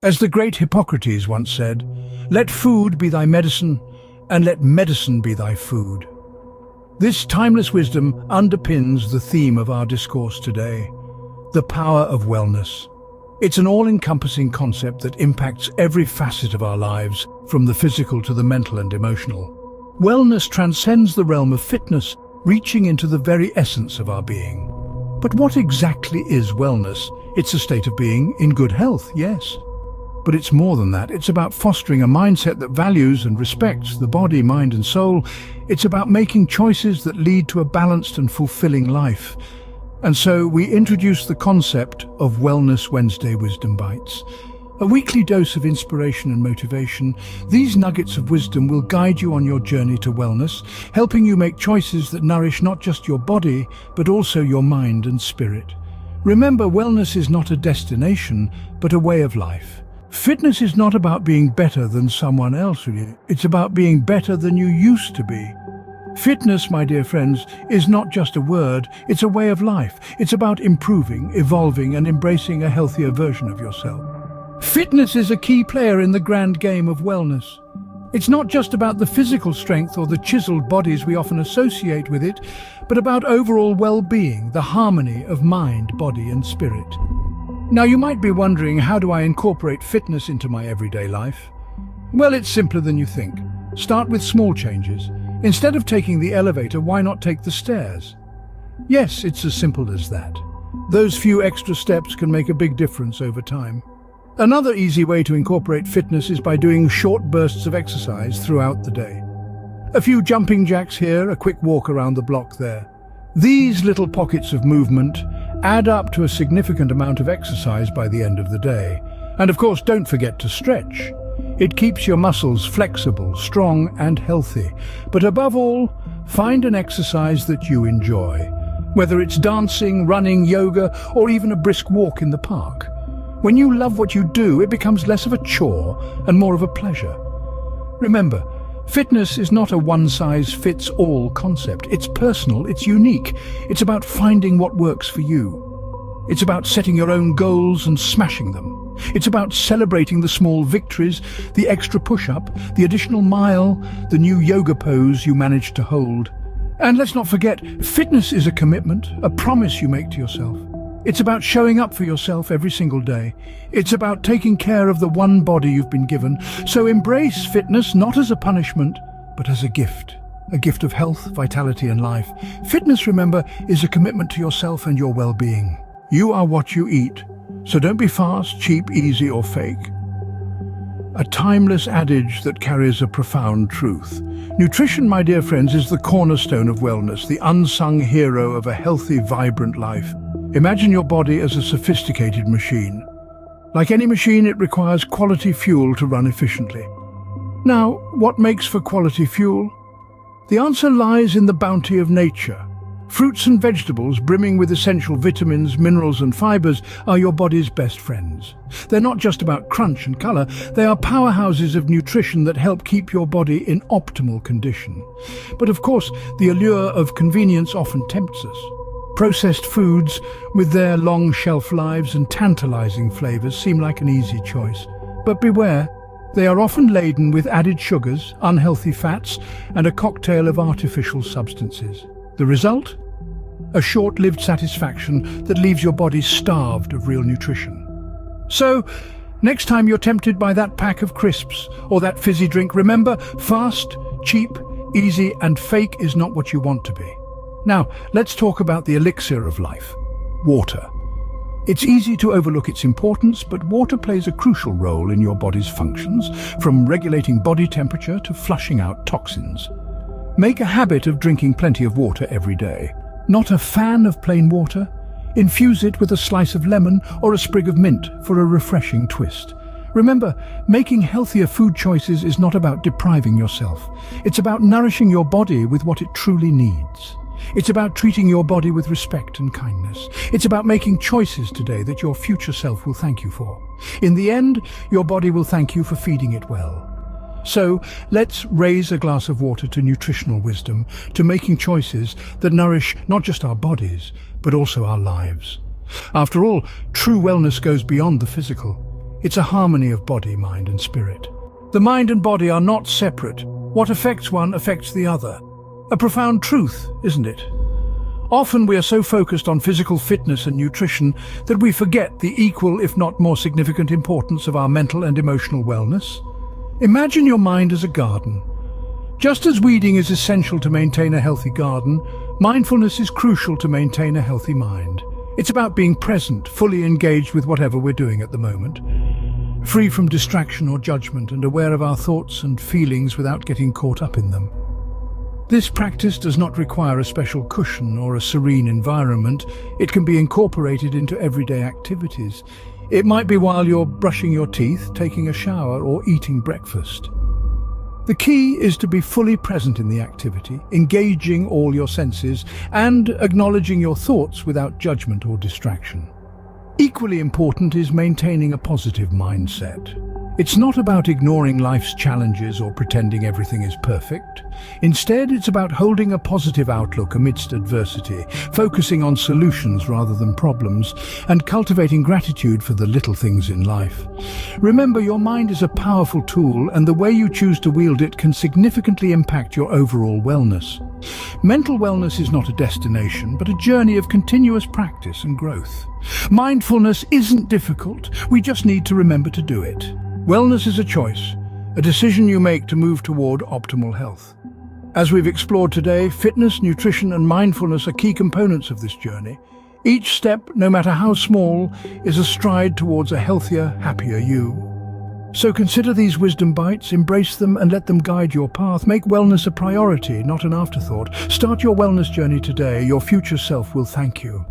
As the great Hippocrates once said, let food be thy medicine, and let medicine be thy food. This timeless wisdom underpins the theme of our discourse today, the power of wellness. It's an all-encompassing concept that impacts every facet of our lives, from the physical to the mental and emotional. Wellness transcends the realm of fitness, reaching into the very essence of our being. But what exactly is wellness? It's a state of being in good health, yes. But it's more than that. It's about fostering a mindset that values and respects the body, mind and soul. It's about making choices that lead to a balanced and fulfilling life. And so we introduce the concept of Wellness Wednesday Wisdom Bites. A weekly dose of inspiration and motivation, these nuggets of wisdom will guide you on your journey to wellness, helping you make choices that nourish not just your body, but also your mind and spirit. Remember, wellness is not a destination, but a way of life. Fitness is not about being better than someone else. It's about being better than you used to be. Fitness, my dear friends, is not just a word, it's a way of life. It's about improving, evolving and embracing a healthier version of yourself. Fitness is a key player in the grand game of wellness. It's not just about the physical strength or the chiseled bodies we often associate with it, but about overall well-being, the harmony of mind, body and spirit. Now you might be wondering, how do I incorporate fitness into my everyday life? Well, it's simpler than you think. Start with small changes. Instead of taking the elevator, why not take the stairs? Yes, it's as simple as that. Those few extra steps can make a big difference over time. Another easy way to incorporate fitness is by doing short bursts of exercise throughout the day. A few jumping jacks here, a quick walk around the block there. These little pockets of movement add up to a significant amount of exercise by the end of the day. And of course, don't forget to stretch. It keeps your muscles flexible, strong and healthy. But above all, find an exercise that you enjoy. Whether it's dancing, running, yoga, or even a brisk walk in the park. When you love what you do, it becomes less of a chore and more of a pleasure. Remember, Fitness is not a one-size-fits-all concept. It's personal, it's unique. It's about finding what works for you. It's about setting your own goals and smashing them. It's about celebrating the small victories, the extra push-up, the additional mile, the new yoga pose you managed to hold. And let's not forget, fitness is a commitment, a promise you make to yourself. It's about showing up for yourself every single day. It's about taking care of the one body you've been given. So embrace fitness not as a punishment, but as a gift. A gift of health, vitality and life. Fitness, remember, is a commitment to yourself and your well-being. You are what you eat. So don't be fast, cheap, easy or fake. A timeless adage that carries a profound truth. Nutrition, my dear friends, is the cornerstone of wellness, the unsung hero of a healthy, vibrant life. Imagine your body as a sophisticated machine. Like any machine, it requires quality fuel to run efficiently. Now, what makes for quality fuel? The answer lies in the bounty of nature. Fruits and vegetables brimming with essential vitamins, minerals and fibres are your body's best friends. They're not just about crunch and colour, they are powerhouses of nutrition that help keep your body in optimal condition. But of course, the allure of convenience often tempts us. Processed foods, with their long shelf lives and tantalizing flavors, seem like an easy choice. But beware, they are often laden with added sugars, unhealthy fats, and a cocktail of artificial substances. The result? A short-lived satisfaction that leaves your body starved of real nutrition. So, next time you're tempted by that pack of crisps or that fizzy drink, remember, fast, cheap, easy and fake is not what you want to be. Now, let's talk about the elixir of life, water. It's easy to overlook its importance, but water plays a crucial role in your body's functions, from regulating body temperature to flushing out toxins. Make a habit of drinking plenty of water every day. Not a fan of plain water? Infuse it with a slice of lemon or a sprig of mint for a refreshing twist. Remember, making healthier food choices is not about depriving yourself. It's about nourishing your body with what it truly needs. It's about treating your body with respect and kindness. It's about making choices today that your future self will thank you for. In the end, your body will thank you for feeding it well. So let's raise a glass of water to nutritional wisdom, to making choices that nourish not just our bodies, but also our lives. After all, true wellness goes beyond the physical. It's a harmony of body, mind and spirit. The mind and body are not separate. What affects one affects the other. A profound truth, isn't it? Often we are so focused on physical fitness and nutrition that we forget the equal, if not more significant importance of our mental and emotional wellness. Imagine your mind as a garden. Just as weeding is essential to maintain a healthy garden, mindfulness is crucial to maintain a healthy mind. It's about being present, fully engaged with whatever we're doing at the moment, free from distraction or judgment and aware of our thoughts and feelings without getting caught up in them. This practice does not require a special cushion or a serene environment. It can be incorporated into everyday activities. It might be while you're brushing your teeth, taking a shower or eating breakfast. The key is to be fully present in the activity, engaging all your senses and acknowledging your thoughts without judgment or distraction. Equally important is maintaining a positive mindset. It's not about ignoring life's challenges or pretending everything is perfect. Instead, it's about holding a positive outlook amidst adversity, focusing on solutions rather than problems, and cultivating gratitude for the little things in life. Remember, your mind is a powerful tool, and the way you choose to wield it can significantly impact your overall wellness. Mental wellness is not a destination, but a journey of continuous practice and growth. Mindfulness isn't difficult, we just need to remember to do it. Wellness is a choice, a decision you make to move toward optimal health. As we've explored today, fitness, nutrition and mindfulness are key components of this journey. Each step, no matter how small, is a stride towards a healthier, happier you. So consider these wisdom bites, embrace them and let them guide your path. Make wellness a priority, not an afterthought. Start your wellness journey today. Your future self will thank you.